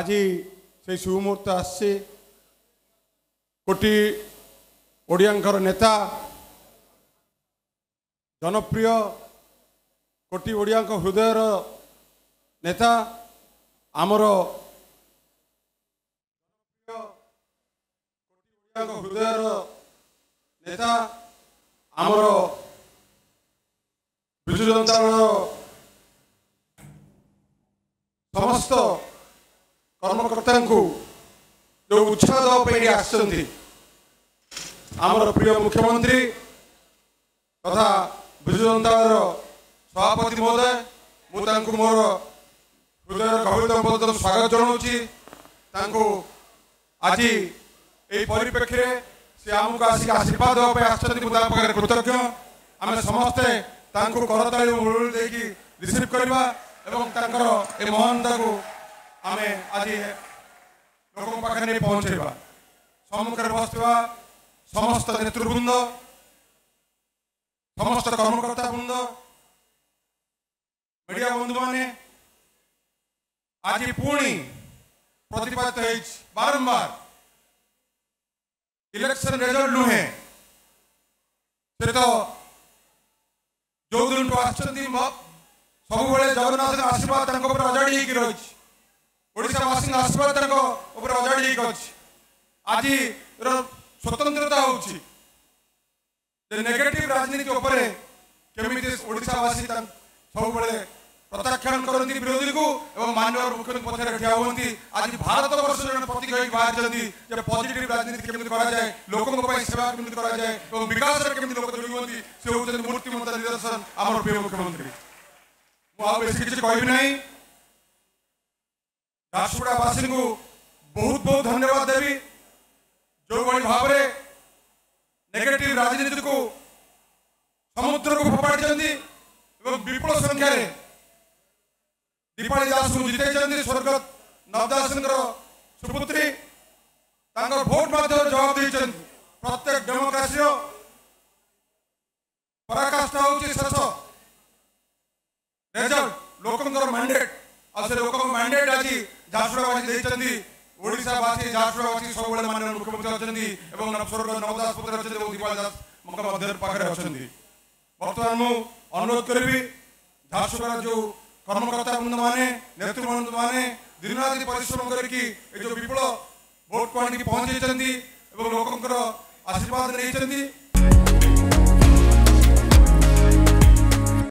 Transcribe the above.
ଆଜି ସେଇ ଶୁଭମୁହୂର୍ତ୍ତ ଆସିଛି କୋଟି ଓଡ଼ିଆଙ୍କର ନେତା ଜନପ୍ରିୟ କୋଟି ଓଡ଼ିଆଙ୍କ ହୃଦୟର ନେତା ଆମର ହୃଦୟର ନେତା ଆମର ବିଜୁ ଜନତା ଦଳର ସମସ୍ତ ଧର୍ମକର୍ତ୍ତାଙ୍କୁ ଯେଉଁ ଉତ୍ସାହ ଦେବା ପାଇଁ ଏଠି ଆସିଛନ୍ତି ଆମର ପ୍ରିୟ ମୁଖ୍ୟମନ୍ତ୍ରୀ ତଥା ବିଜୁ ଜନତା ଦଳର ସଭାପତି ମହୋଦୟ ମୁଁ ତାଙ୍କୁ ମୋର ହୃଦୟର ଗଭୀରତମ ପଦରୁ ସ୍ୱାଗତ ଜଣାଉଛି ତାଙ୍କୁ ଆଜି ଏହି ପରିପ୍ରେକ୍ଷୀରେ ସେ ଆମକୁ ଆସିକି ଆଶୀର୍ବାଦ ଦେବା ପାଇଁ ଆସିଛନ୍ତି ମୁଁ ତାଙ୍କ ପାଖରେ କୃତଜ୍ଞ ଆମେ ସମସ୍ତେ ତାଙ୍କୁ କରତାଳି ମୂଳ ଦେଇକି ରିସିଭ୍ କରିବା ଏବଂ ତାଙ୍କର ଏ ମହାନତାକୁ ଆମେ ଆଜି ଲୋକଙ୍କ ପାଖରେ ନେଇ ପହଞ୍ଚାଇବା ସମ୍ମୁଖରେ ବସିଥିବା ସମସ୍ତ ନେତୃବୃନ୍ଦ ସମସ୍ତ କର୍ମକର୍ତ୍ତା ବୃନ୍ଦ ମିଡ଼ିଆ ବନ୍ଧୁମାନେ ଆଜି ପୁଣି ପ୍ରତିପାଦିତ ହେଇଛି ବାରମ୍ବାର ଇଲେକ୍ସନ ରେଜଲ୍ଟ ନୁହେଁ ସେ ତ ଯୋଉ ଦିନଠୁ ଆସିଛନ୍ତି ସବୁବେଳେ ଜଗନ୍ନାଥଙ୍କ ଆଶୀର୍ବାଦ ତାଙ୍କ ଉପରେ ଅଜାଡ଼ି ହେଇକି ରହିଛି ଓଡ଼ିଶାବାସୀଙ୍କ ଆଶୀର୍ବାଦ ତାଙ୍କ ଉପରେ ଅଜାଡ଼ି ହେଇକି ଅଛି ଆଜିର ସ୍ୱତନ୍ତ୍ରତା ହେଉଛି ଯେ ନେଗେଟିଭ ରାଜନୀତି ଉପରେ କେମିତି ଓଡ଼ିଶାବାସୀ ସବୁବେଳେ ପ୍ରତ୍ୟାଖ୍ୟାନ କରନ୍ତି ବିରୋଧୀକୁ ଏବଂ ମାନ୍ୟବର ମୁଖ୍ୟମନ୍ତ୍ରୀ ପଛରେ ଠିଆ ହୁଅନ୍ତି ଆଜି ଭାରତବର୍ଷ ଜଣେ ପ୍ରତିଜ୍ଞ ହୋଇକି ବାହାରିଛନ୍ତି ଯେ ପଜିଟିଭ ରାଜନୀତି କେମିତି କରାଯାଏ ଲୋକଙ୍କ ପାଇଁ ସେବା କେମିତି କରାଯାଏ ଏବଂ ବିକାଶରେ କେମିତି ଲୋକ ଯୋଡ଼ି ହୁଅନ୍ତି ସେ ହେଉଛନ୍ତି ମୂର୍ତ୍ତିମନ୍ତ ନିଦର୍ଶନ ଆମର ପ୍ରିୟ ମୁଖ୍ୟମନ୍ତ୍ରୀ ମୁଁ ଆଉ ବେଶୀ କିଛି କହିବି ନାହିଁ ଝାରସୁଗୁଡ଼ାବାସୀ ବହୁତ ବହୁତ ଧନ୍ୟବାଦ ଦେବି ଯେଉଁଭଳି ଭାବରେ ନେଗେଟିଭ ରାଜନୀତିକୁ ସମୁଦ୍ରକୁ ଫୋପାଡ଼ିଛନ୍ତି ଏବଂ ବିପୁଳ ସଂଖ୍ୟାରେ ଦୀପାଳି ଦାସଙ୍କୁ ଜିତାଇଛନ୍ତି ସ୍ୱର୍ଗତ ନବ ଦାସଙ୍କର ସୁପୁତ୍ରୀ ତାଙ୍କ ଭୋଟ ମାଧ୍ୟମରେ ଜବାବ ଦେଇଛନ୍ତି ପ୍ରତ୍ୟେକ ଡେମୋକ୍ରାସିର ପରାକାଷ୍ଠା ହେଉଛି ଶେଷ ରେଜଲ୍ଟ ଲୋକଙ୍କର ମ୍ୟାଣ୍ଡେଟ୍ ଆଉ ସେ ଲୋକଙ୍କ ସନ୍ଦେଶ ଦେଇଛନ୍ତି ଓଡ଼ିଶାବାସୀ ଝାରସୁଗୁଡ଼ାବାସୀ ସବୁବେଳେ ମାନ୍ୟ ମୁଖ୍ୟମନ୍ତ୍ରୀ ଅଛନ୍ତି ଏବଂ ସ୍ୱର୍ଗ ନବଦାସ ପତ୍ର ଅଛନ୍ତି ଏବଂ ଦୀପା ଦାସଙ୍କ ମଧ୍ୟ ପାଖରେ ଅଛନ୍ତି ବର୍ତ୍ତମାନ ମୁଁ ଅନୁରୋଧ କରିବି ଝାରସୁଗୁଡ଼ାର ଯେଉଁ କର୍ମକର୍ତ୍ତା ବୃନ୍ଦମାନେ ନେତୃବୃନ୍ଦମାନେ ଦିନରାତି ପରିଶ୍ରମ କରିକି ଏ ଯେଉଁ ବିପୁଳ ଭୋଟ୍ ପାଣିକି ପହଞ୍ଚାଇଛନ୍ତି ଏବଂ ଲୋକଙ୍କର ଆଶୀର୍ବାଦ ନେଇଛନ୍ତି